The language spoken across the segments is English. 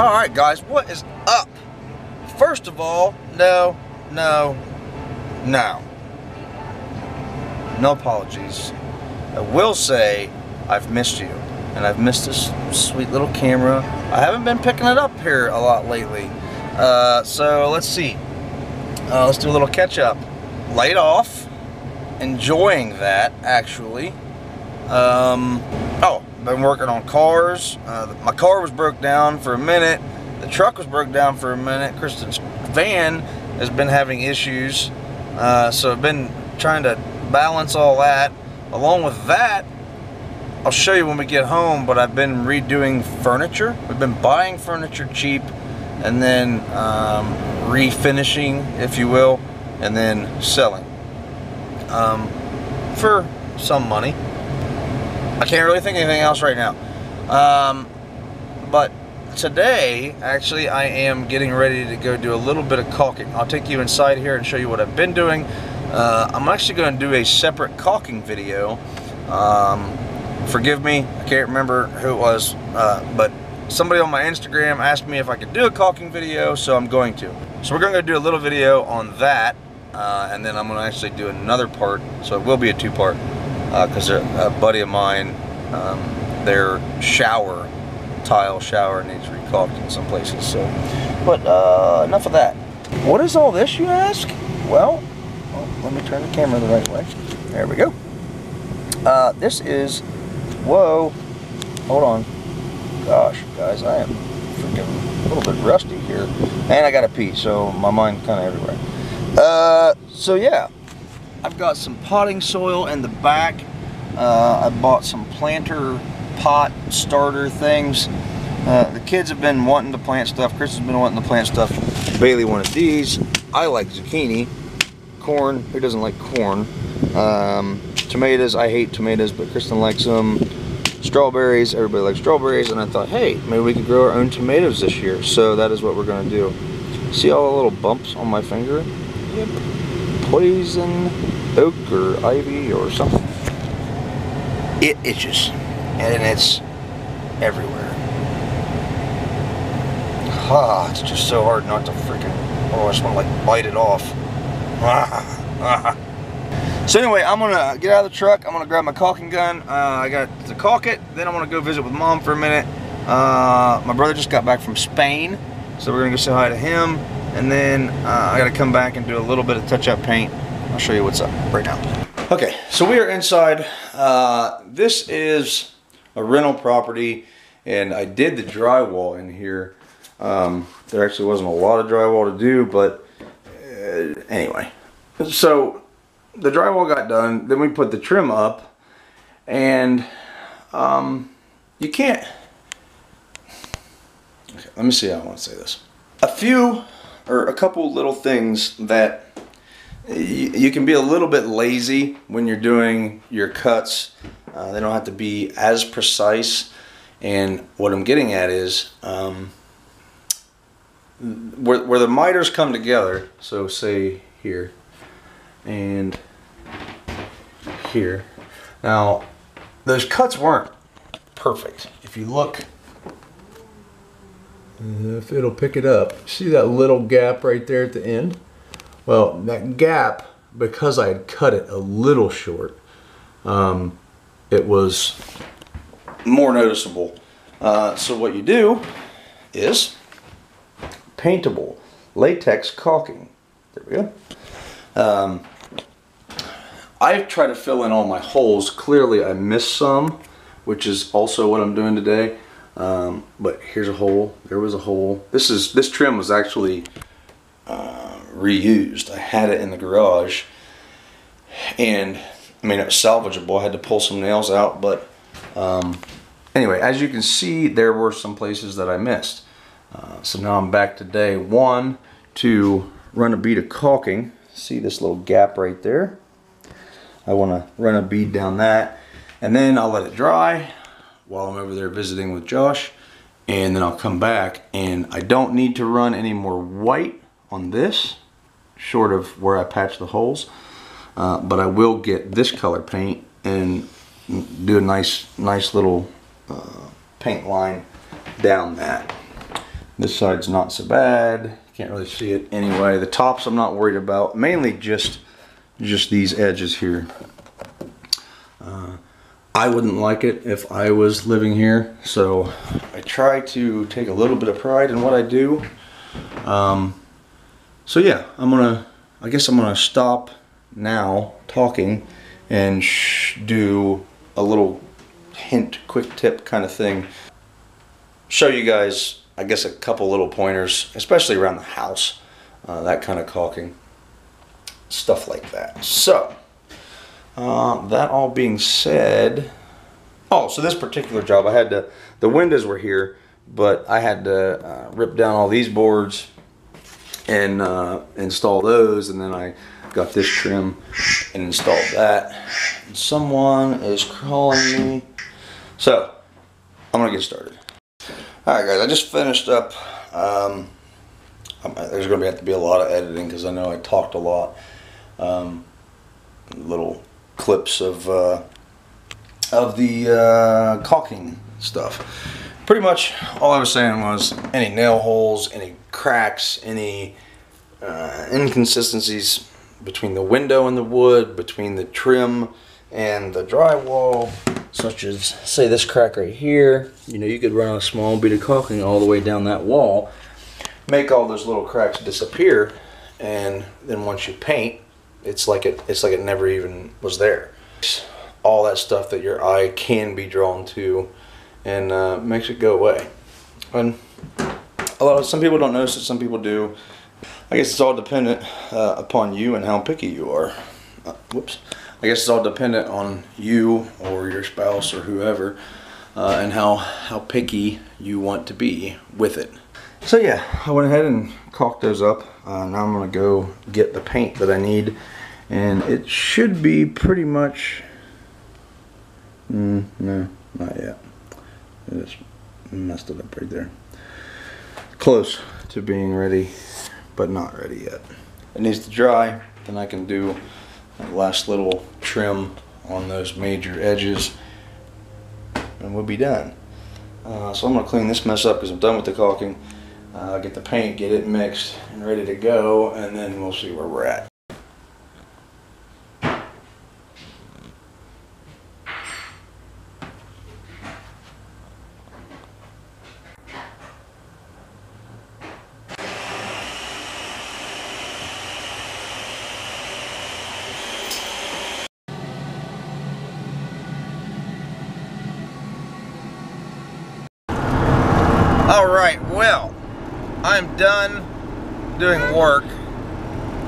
Alright guys, what is up? First of all, no, no, no. No apologies. I will say I've missed you. And I've missed this sweet little camera. I haven't been picking it up here a lot lately. Uh, so let's see. Uh, let's do a little catch up. Laid off. Enjoying that, actually. Um, oh, been working on cars. Uh, my car was broke down for a minute. The truck was broke down for a minute. Kristen's van has been having issues. Uh, so I've been trying to balance all that. Along with that, I'll show you when we get home, but I've been redoing furniture. We've been buying furniture cheap and then um, refinishing, if you will, and then selling um, for some money. I can't really think of anything else right now. Um, but today, actually, I am getting ready to go do a little bit of caulking. I'll take you inside here and show you what I've been doing. Uh, I'm actually going to do a separate caulking video. Um, forgive me, I can't remember who it was, uh, but somebody on my Instagram asked me if I could do a caulking video, so I'm going to. So we're going to do a little video on that, uh, and then I'm going to actually do another part, so it will be a two-part because uh, a buddy of mine, um, their shower, tile shower needs recaulked in some places. So, but uh, enough of that. What is all this, you ask? Well, well, let me turn the camera the right way. There we go. Uh, this is, whoa, hold on. Gosh, guys, I am freaking a little bit rusty here. And I got to pee, so my mind kind of everywhere. Uh, so yeah, I've got some potting soil in the back. Uh, I bought some planter pot starter things. Uh, the kids have been wanting to plant stuff. Chris has been wanting to plant stuff. Bailey wanted these. I like zucchini. Corn. Who doesn't like corn? Um, tomatoes. I hate tomatoes, but Kristen likes them. Strawberries. Everybody likes strawberries. And I thought, hey, maybe we could grow our own tomatoes this year. So that is what we're going to do. See all the little bumps on my finger? Yep poison oak or ivy or something. It itches and it's everywhere. Ah, it's just so hard not to freaking, oh, I just want to like bite it off. So anyway, I'm gonna get out of the truck. I'm gonna grab my caulking gun. Uh, I got to caulk it. Then I'm gonna go visit with mom for a minute. Uh, my brother just got back from Spain, so we're gonna go say hi to him and then uh, I got to come back and do a little bit of touch-up paint. I'll show you what's up right now. Okay, so we are inside. Uh, this is a rental property, and I did the drywall in here. Um, there actually wasn't a lot of drywall to do, but uh, anyway. So the drywall got done, then we put the trim up, and um, you can't... Okay, let me see how I want to say this. A few or a couple little things that you can be a little bit lazy when you're doing your cuts. Uh, they don't have to be as precise. And what I'm getting at is um, where, where the miters come together, so say here and here. Now, those cuts weren't perfect. If you look if it'll pick it up. See that little gap right there at the end? Well, that gap, because I had cut it a little short, um, it was more noticeable. Uh, so what you do is paintable latex caulking. There we go. Um, I've tried to fill in all my holes. Clearly I missed some, which is also what I'm doing today. Um, but here's a hole. There was a hole. This is this trim was actually uh, reused. I had it in the garage, and I mean it was salvageable. I had to pull some nails out, but um, anyway, as you can see, there were some places that I missed. Uh, so now I'm back to day one to run a bead of caulking. See this little gap right there? I want to run a bead down that, and then I'll let it dry while I'm over there visiting with Josh and then I'll come back and I don't need to run any more white on this short of where I patch the holes uh, but I will get this color paint and do a nice nice little uh, paint line down that This side's not so bad. Can't really see it anyway. The tops I'm not worried about. Mainly just just these edges here. Uh, I wouldn't like it if I was living here. So I try to take a little bit of pride in what I do. Um, so yeah, I'm gonna, I guess I'm gonna stop now talking and do a little hint, quick tip kind of thing. Show you guys, I guess, a couple little pointers, especially around the house, uh, that kind of caulking, stuff like that. So, uh, that all being said, oh, so this particular job, I had to, the windows were here, but I had to uh, rip down all these boards and uh, install those, and then I got this trim and installed that. And someone is calling me. So, I'm gonna get started. Alright guys, I just finished up. Um, there's gonna have to be a lot of editing because I know I talked a lot. Um, little clips of uh, of the uh, caulking stuff. Pretty much all I was saying was any nail holes, any cracks, any uh, inconsistencies between the window and the wood, between the trim and the drywall, such as say this crack right here. You know, you could run a small bit of caulking all the way down that wall, make all those little cracks disappear, and then once you paint, it's like it it's like it never even was there. All that stuff that your eye can be drawn to, and uh, makes it go away. And a lot of some people don't notice it, some people do. I guess it's all dependent uh, upon you and how picky you are. Uh, whoops. I guess it's all dependent on you or your spouse or whoever uh, and how, how picky you want to be with it. So yeah, I went ahead and caulked those up. Uh, now I'm going to go get the paint that I need and it should be pretty much, mm, no, not yet. I just messed it up right there. Close to being ready but not ready yet. It needs to dry, then I can do a last little trim on those major edges and we'll be done. Uh, so I'm going to clean this mess up because I'm done with the caulking. Uh, get the paint, get it mixed and ready to go and then we'll see where we're at. All right, well, I'm done doing work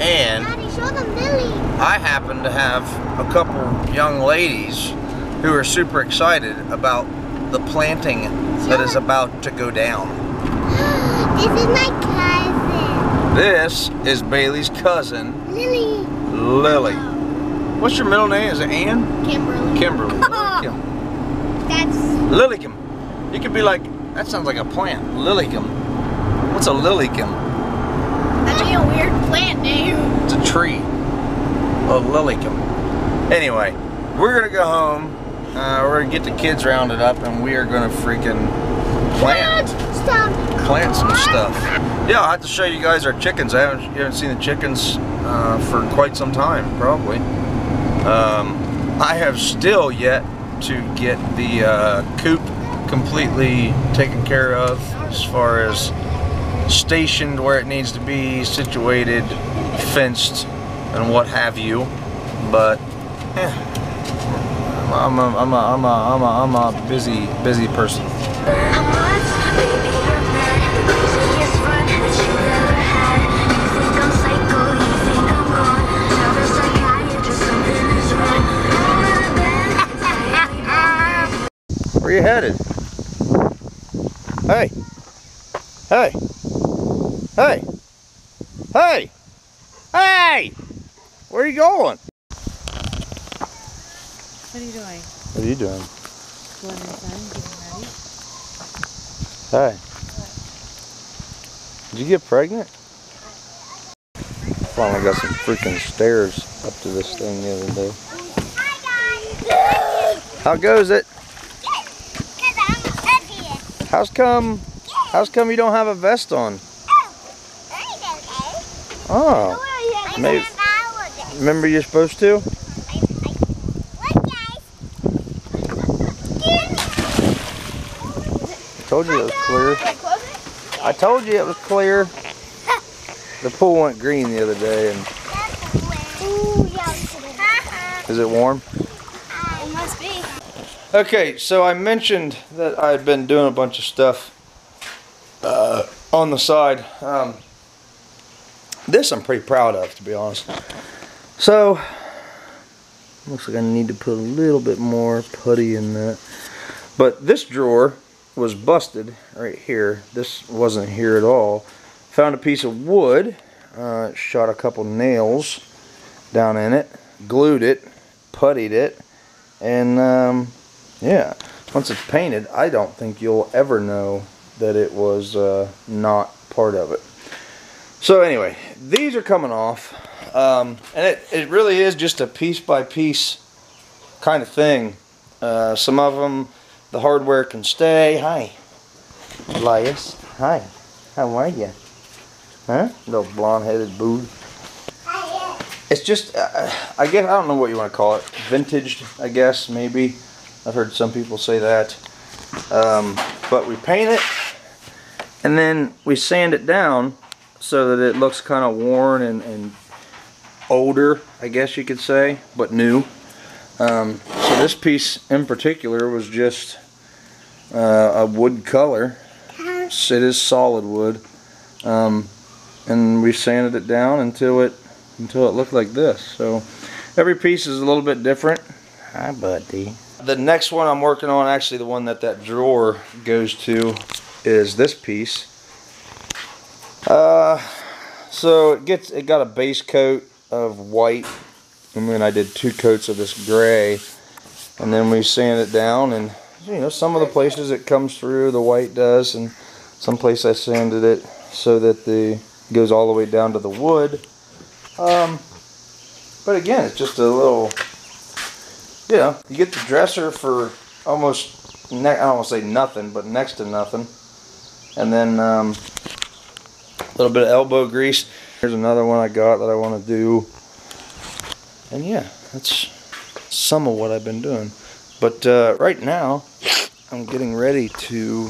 and Daddy, show them Lily. I happen to have a couple young ladies who are super excited about the planting that is about to go down. this is my cousin. This is Bailey's cousin, Lily. Lily. What's your middle name? Is it Ann? Kimberly. Kimberly. Kim. That's Lilygum. You could be like, that sounds like a plant. Lilygum. What's a lilygum? A weird plant name. It's a tree. A lilygum. Anyway, we're gonna go home. Uh, we're gonna get the kids rounded up, and we are gonna freaking plant Stop. plant some stuff. Yeah, I'll have to show you guys our chickens. I haven't you haven't seen the chickens uh, for quite some time, probably. Um, I have still yet to get the uh, coop completely taken care of, as far as stationed where it needs to be, situated, fenced, and what have you. But eh, I'm a, I'm a, I'm a, I'm a, I'm a busy, busy person. Where you headed? Hey. Hey. Hey. Hey. Hey. Where are you going? What are you doing? What are you doing? Going inside, getting ready? Hey. Did you get pregnant? Finally got some freaking stairs up to this thing the other day. Hi, guys. How goes it? Good, Because I'm an idiot. How's come? How's come you don't have a vest on? Oh, maybe. Remember you're supposed to? I told you it was clear. I told you it was clear. The pool went green the other day, and is it warm? It must be. Okay, so I mentioned that I had been doing a bunch of stuff uh, on the side. Um, this I'm pretty proud of, to be honest. So, looks like I need to put a little bit more putty in that. But this drawer was busted right here. This wasn't here at all. Found a piece of wood, uh, shot a couple nails down in it, glued it, puttied it, and um, yeah, once it's painted, I don't think you'll ever know that it was uh, not part of it. So anyway, these are coming off, um, and it, it really is just a piece by piece kind of thing. Uh, some of them, the hardware can stay. Hi, Elias. Hi, how are you? Huh? Little blonde-headed boob. It's just, uh, I guess, I don't know what you want to call it. Vintaged, I guess, maybe. I've heard some people say that. Um, but we paint it, and then we sand it down so that it looks kind of worn and, and older, I guess you could say, but new. Um, so this piece in particular was just uh, a wood color. It is solid wood. Um, and we sanded it down until it until it looked like this. So every piece is a little bit different. Hi, buddy. The next one I'm working on, actually the one that that drawer goes to, is this piece. Uh, so it gets it got a base coat of white, and then I did two coats of this gray, and then we sand it down, and you know some of the places it comes through, the white does, and some place I sanded it so that the goes all the way down to the wood. Um, but again, it's just a little, you know, you get the dresser for almost, I don't want to say nothing, but next to nothing. And then um, a little bit of elbow grease. Here's another one I got that I want to do. And yeah, that's some of what I've been doing. But uh, right now, I'm getting ready to.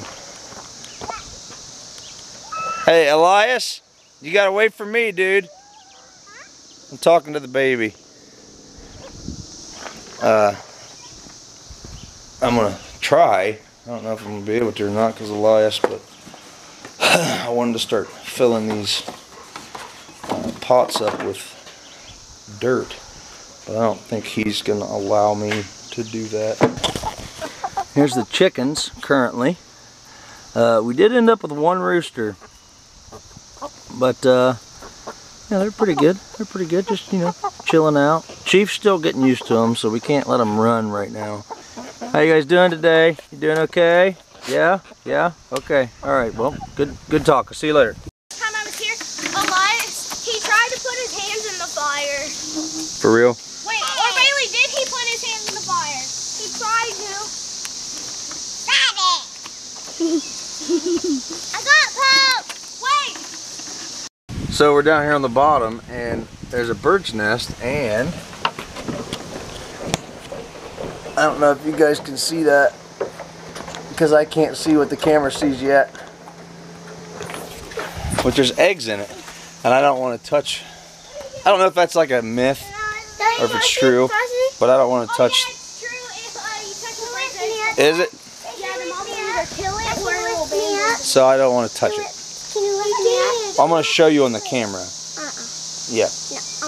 Hey, Elias, you gotta wait for me, dude. I'm talking to the baby. Uh, I'm gonna try. I don't know if I'm gonna be able to or not because Elias, but I wanted to start filling these uh, pots up with dirt. But I don't think he's gonna allow me to do that. Here's the chickens currently. Uh, we did end up with one rooster, but uh, yeah, they're pretty good. They're pretty good, just you know, chilling out. Chief's still getting used to them, so we can't let them run right now. How you guys doing today? You doing okay? Yeah, yeah, okay. All right. Well, good, good talk. I'll see you later. time I was here, Elias, he tried to put his hands in the fire. For real? Wait, or really, did he put his hands in the fire? He tried to. Stop it! I got poked! Wait! So we're down here on the bottom, and there's a bird's nest, and I don't know if you guys can see that because I can't see what the camera sees yet. But there's eggs in it, and I don't want to touch. I don't know if that's like a myth or if it's true, but I don't want to touch. Oh, uh, Is it? Yeah, the mom will either kill it or it will ban So I don't want to touch it. Can you lift me up? I'm gonna show you on the camera. Uh-uh. Yeah.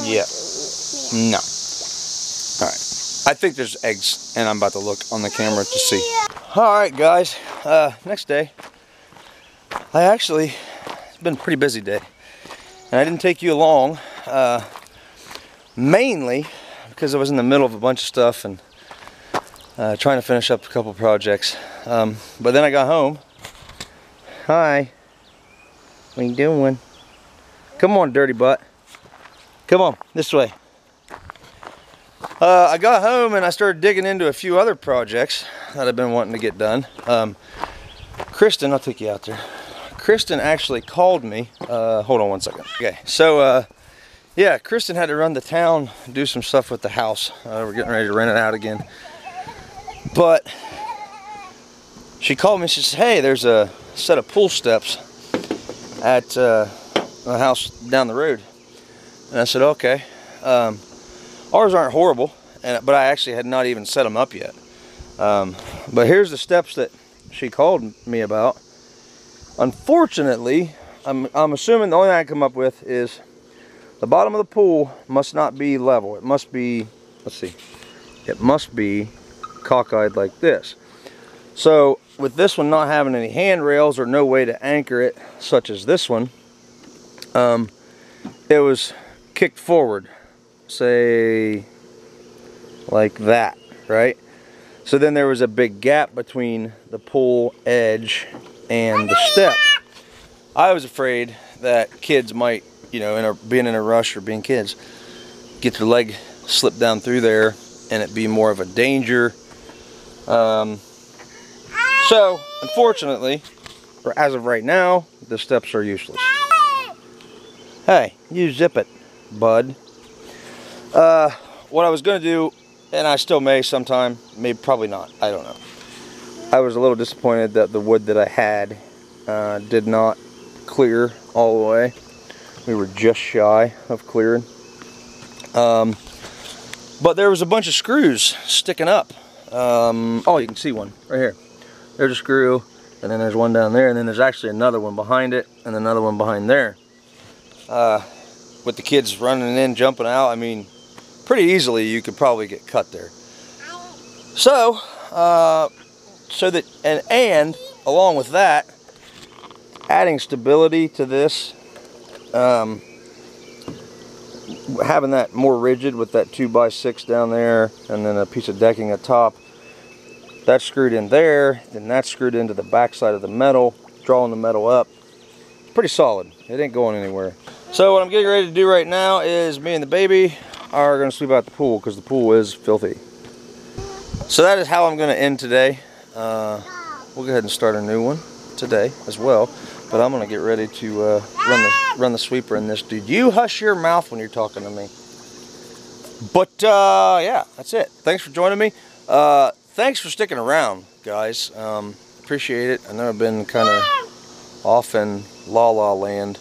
Yeah. No. All right. I think there's eggs, and I'm about to look on the camera to see. All right, guys. Uh, next day. I actually, it's been a pretty busy day, and I didn't take you along, uh, mainly because I was in the middle of a bunch of stuff and uh, trying to finish up a couple projects. Um, but then I got home. Hi. What you doing? Come on, dirty butt. Come on, this way. Uh, I got home and I started digging into a few other projects that I've been wanting to get done. Um, Kristen, I'll take you out there. Kristen actually called me. Uh, hold on one second. Okay, so uh, yeah, Kristen had to run the town, do some stuff with the house. Uh, we're getting ready to rent it out again. But she called me. She says, "Hey, there's a set of pool steps at uh, the house down the road." And I said, "Okay." Um, ours aren't horrible, and but I actually had not even set them up yet. Um, but here's the steps that she called me about. Unfortunately, I'm, I'm assuming the only thing I come up with is the bottom of the pool must not be level. It must be, let's see, it must be cockeyed like this. So with this one not having any handrails or no way to anchor it, such as this one, um, it was kicked forward, say like that, right? So then there was a big gap between the pool edge and the step. I was afraid that kids might, you know, in a, being in a rush or being kids, get their leg slip down through there and it be more of a danger. Um, so, unfortunately, or as of right now, the steps are useless. Hey, you zip it, bud. Uh, what I was going to do, and I still may sometime, maybe probably not, I don't know. I was a little disappointed that the wood that I had uh, did not clear all the way. We were just shy of clearing. Um, but there was a bunch of screws sticking up. Um, oh, you can see one right here. There's a screw, and then there's one down there, and then there's actually another one behind it, and another one behind there. Uh, with the kids running in, jumping out, I mean, pretty easily you could probably get cut there. So, uh, so that and and along with that adding stability to this um, having that more rigid with that 2 by 6 down there and then a piece of decking atop that's screwed in there then that's screwed into the back side of the metal drawing the metal up. Pretty solid. It ain't going anywhere. So what I'm getting ready to do right now is me and the baby are going to sleep out the pool because the pool is filthy so that is how I'm going to end today uh, we'll go ahead and start a new one today as well. But I'm gonna get ready to uh, run the run the sweeper in this dude. You hush your mouth when you're talking to me. But uh, yeah, that's it. Thanks for joining me. Uh, thanks for sticking around, guys. Um, appreciate it. I know I've been kind of off in la la land,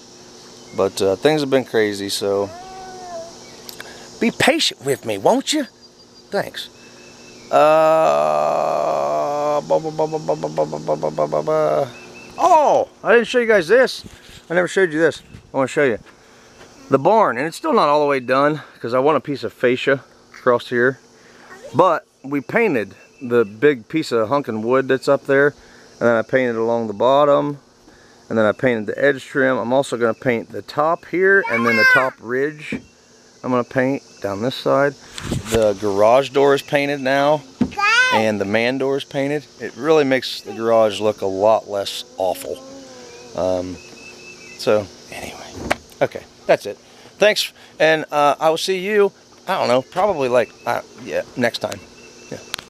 but uh, things have been crazy. So be patient with me, won't you? Thanks. Uh, oh, I didn't show you guys this. I never showed you this. I want to show you. The barn, and it's still not all the way done because I want a piece of fascia across here. But we painted the big piece of hunking wood that's up there. And then I painted along the bottom. And then I painted the edge trim. I'm also going to paint the top here and then the top ridge. I'm going to paint down this side. The garage door is painted now and the man door is painted. It really makes the garage look a lot less awful. Um, so anyway, okay, that's it. Thanks, and uh, I will see you, I don't know, probably like, uh, yeah, next time.